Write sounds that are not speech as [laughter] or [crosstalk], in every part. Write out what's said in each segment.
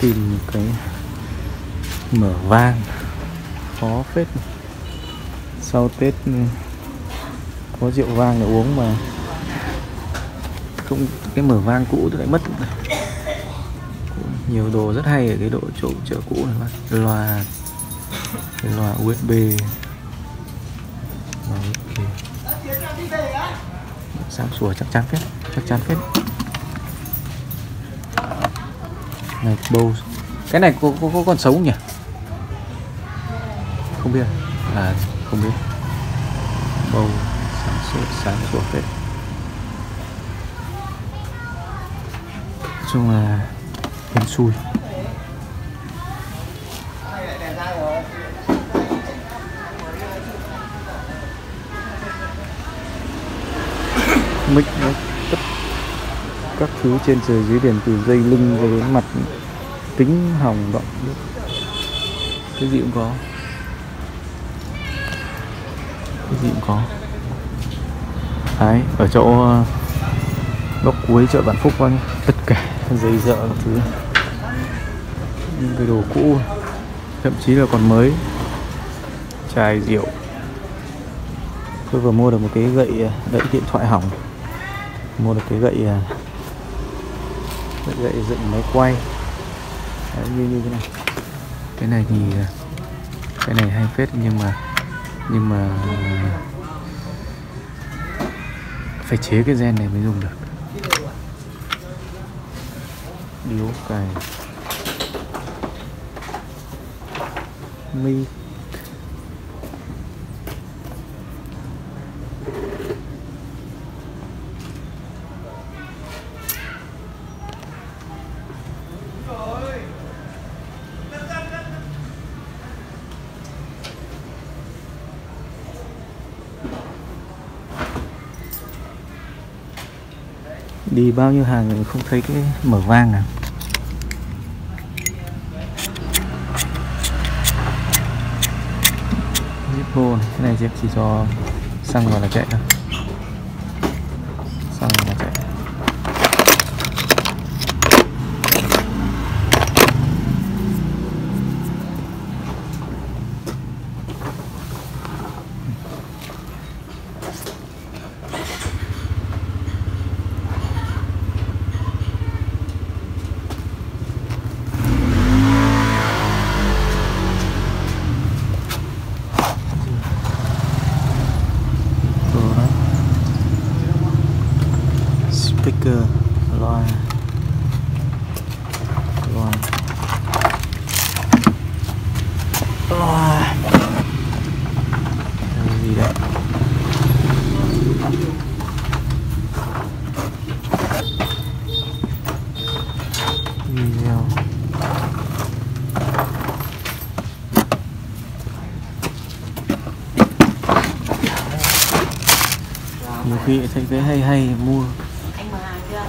tìm một cái mở vang khó phết. Sau tết ừ, có rượu vang để uống mà. Không cái mở vang cũ thì lại mất. Nhiều đồ rất hay ở cái độ chỗ chợ cũ này bác loa cái loa USB Đó, USB. sáng sủa chắc chắn phết chắc chắn phết. Này bầu cái này có, có, có còn sống nhỉ? Không biết. À không biết. Bầu sáng sủa sáng sủa phết Nói chung là hên xui. Mic nữa các thứ trên trời dưới biển từ dây lưng cho đến mặt tính hỏng động cái gì cũng có. Cái gì cũng có. Đấy, ở chỗ ờ, góc cuối chợ Vạn Phúc anh tất cả [laughs] dây dợ các thứ. Những cái đồ cũ. Thậm chí là còn mới. Chai rượu. Tôi vừa mua được một cái gậy ờ, đẩy điện thoại hỏng. Mua được cái gậy ờ, gậy, gậy dựng máy quay. Đấy, như như thế này. Cái này thì cái này hay phết nhưng mà nhưng mà phải chế cái gen này mới dùng được. Điếu cày. Mi. Đi bao nhiêu hàng rồi không thấy cái mở vang nào Zippo này, cái này chỉ- chỉ cho xăng vào là chạy thôi xăng vào là chạy đồ đó speaker loa loa loa Cái gì đấy video khi thấy cái hay hay mua. Anh mở hàng chưa?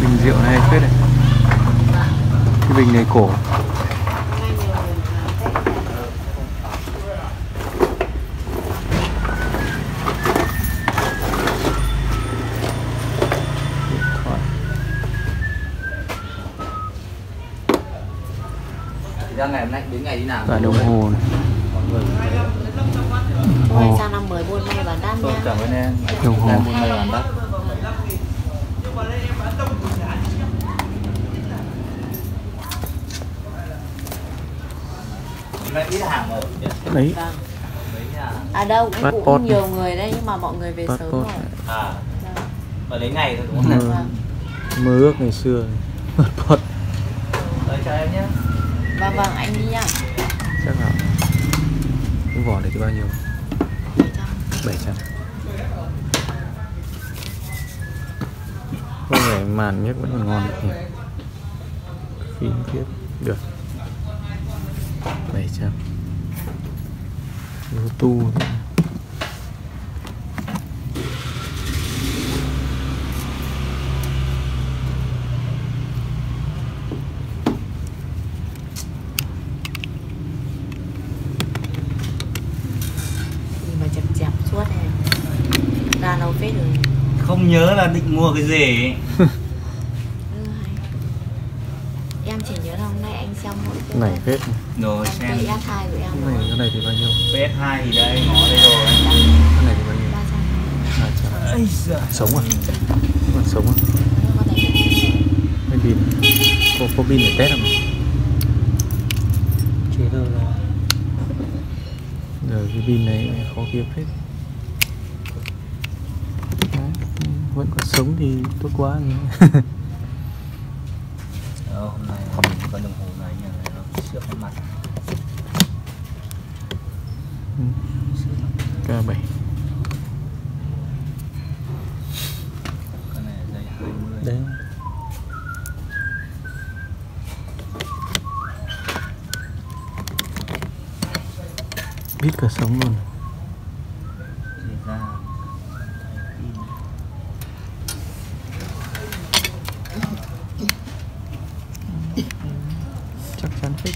Bình rượu này phết này cái bình này cổ may bán đắt Hôm nay ít hàng rồi đấy Vâng. Mấy nhà À đâu cũng, Passport cũng này. nhiều người đấy nhưng mà mọi người về sớm passport. rồi. Này. À Vâng. Và lấy ngày thôi đúng không? mơ, Vâng. mơ ước ngày xưa. Passport. Đấy cho em nhé. Vâng vâng anh đi nhá chắc là cái vỏ này thì bao nhiêu? 700 700 có vẻ màn nhất vẫn còn ngon nhỉ? Phím tiếp được. 700 Lô tu. nữa. Không nhớ là định mua cái gì. Ừ. [laughs] Em chỉ nhớ là hôm nay anh xem mỗi cái này phết. Rồi cái xem S2 của em. Cái này cái này thì bao nhiêu? PS2 thì đây ngó đây rồi. Cái này thì bao nhiêu? Ba trăm. À, sống à? Còn sống à? Cái pin. Có, có pin để test không Chế đâu rồi giờ cái pin này khó kiếm phết Đấy, vẫn còn sống thì tốt quá nhỉ? [laughs] Ờ, hôm nay mình có đồng hồ này nhờ nó sửa cái mặt. K7 cái này là dây 20 đấy. Biết cả sống luôn Thì ra chắc chắn thích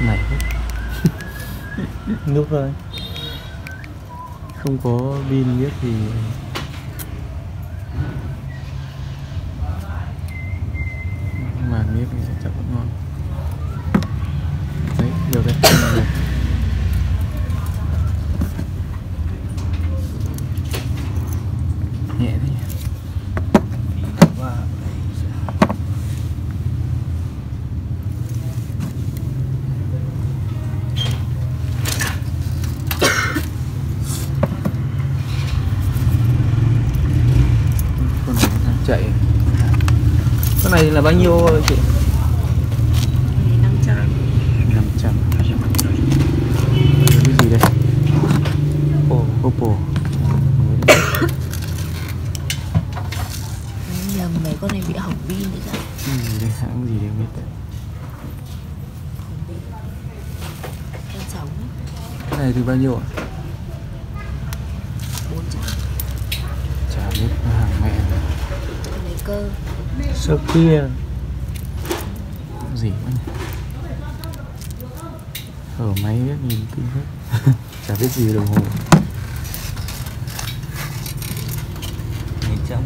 này hết thôi không có pin biết thì màn biết thì sẽ chậm vẫn ngon đấy được đấy cái này này. nhẹ thế nhỉ Phí quá con này đang chạy con này là bao nhiêu chị? Năm trăm. 500 cái gì đây? Oppo Oppo. Nhầm mấy con này bị hỏng pin đấy sao? Cái gì đây? Hãng gì đây? Không biết. Đấy cái này thì bao nhiêu ạ? bốn trăm chả biết nó hàng mẹ lấy cơ. Sơ kia. Gì quá nhỉ? Ở máy biết nhìn kinh hết [laughs] chả biết gì đồng hồ. Nhìn trông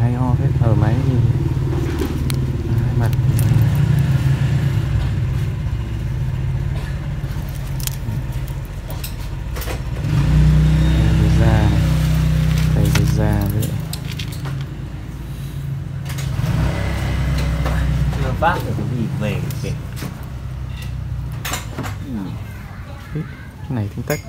hay ho hết ở máy nhìn hai mặt Đây da này đây cái da vậy Chưa bác được cái gì về kìa Ừ. cái này tính tách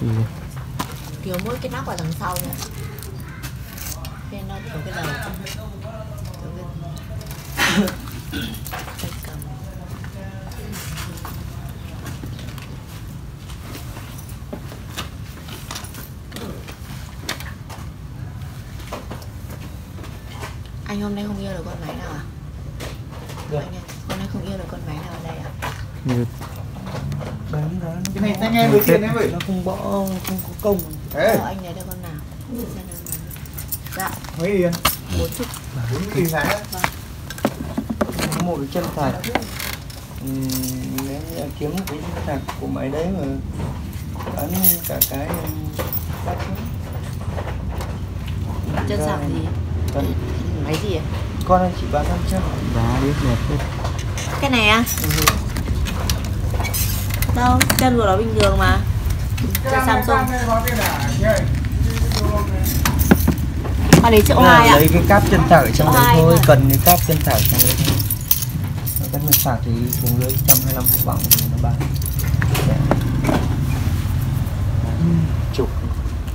thì thiếu mỗi cái nắp ở đằng sau nữa nên nó thiếu cái đầu anh hôm nay không yêu được con máy nào à? Anh ơi, hôm nay không yêu được con máy nào ở đây à? Như cái này tai nghe với tiền em ơi Nó không bỏ, không có công Ê, Ờ, anh lấy được con nào? Dạ, mấy tiền bốn chục. bốn nghìn Có một cái chân thật ừ, Nếu như kiếm một cái chân thật của máy đấy mà Bán cả cái Đắt Chân sạc gì? Vâng. Máy gì ạ? Con anh chỉ bán 500 đá biết đẹp hết Cái này à? Đâu, chân của nó bình thường mà. Chân Samsung. Mà lấy triệu hai ạ. lấy cái cáp chân thẳng trong đấy thôi cần cái cáp chân thẳng trong đấy thôi. Cái mặt sạc thì xuống dưới 125 vòng thì nó bán. Chục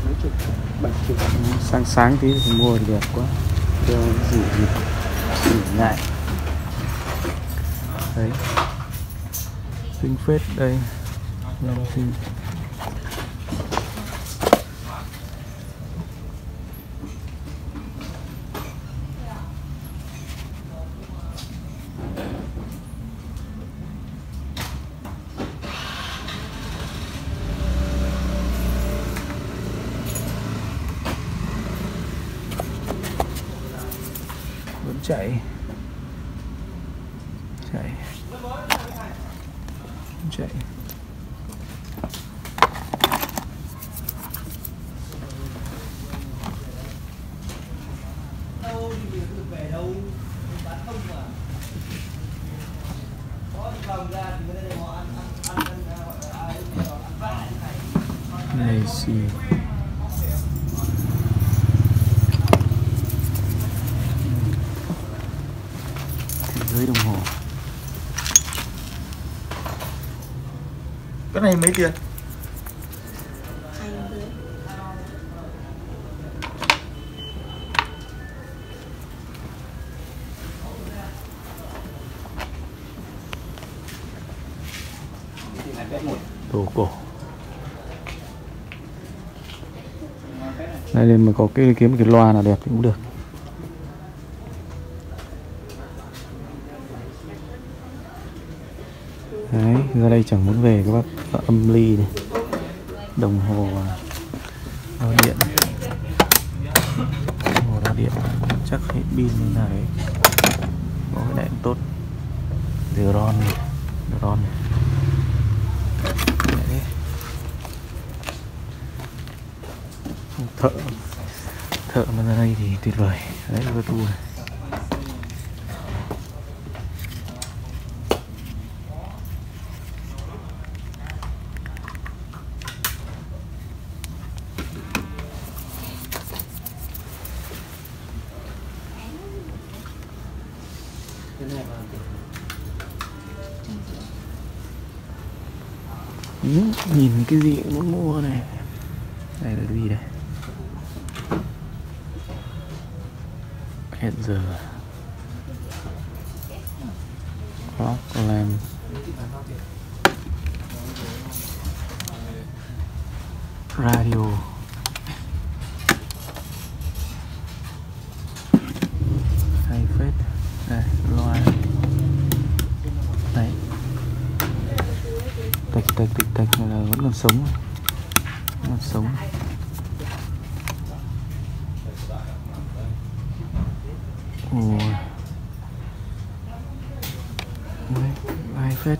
mấy chục? Bảy chục. Sáng sáng tí thì mua đẹp quá. Cho gì gì gì ngại đấy xinh phết đây. Làm gì vẫn chạy. Macy thế đồng hồ. Cái này mấy tiền? đồ cổ. Đây nên mà có cái kiếm cái loa nào đẹp thì cũng được. Đấy ra đây chẳng muốn về các bác âm ly này đồng hồ à, đo điện. Đồng hồ đo điện chắc hết pin như này, có cái đèn tốt. Deron này Deron này. Thợ. Thợ mà ra đây thì tuyệt vời. Đấy vừa tu này Ừ, nhìn cái gì cũng muốn mua này. Đây là cái gì đây? Hiện giờ. Clock lamp radio. Hay phết. Đây, loa. Đấy. Tạch tạch tạch tạch này là vẫn còn sống vẫn còn sống ôi đấy hay phết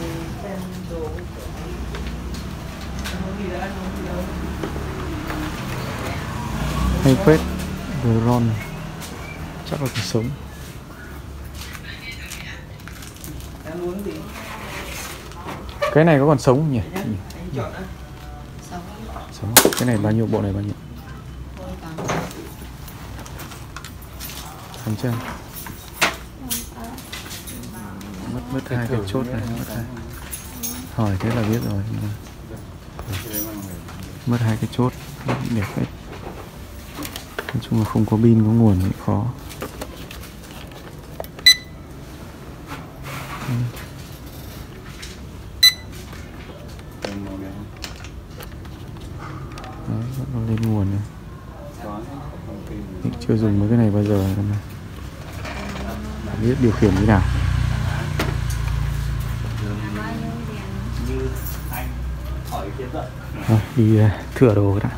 hay phết Ron. Chắc là còn sống. Cái này có còn sống không nhỉ? Sống. Sống cái này bao nhiêu, bộ này bao nhiêu? Thành tám mất mất hai cái chốt này, mất hai hỏi thế là biết rồi. Nhưng mà- mất hai cái chốt đẹp hết nói chung là không có pin có nguồn thì khó. Ừ. Đấy, vẫn còn lên nguồn này. Mình chưa dùng mấy cái này bao giờ này. Biết điều khiển như nào Như anh hỏi ờ, đi ờ, thửa đồ đã.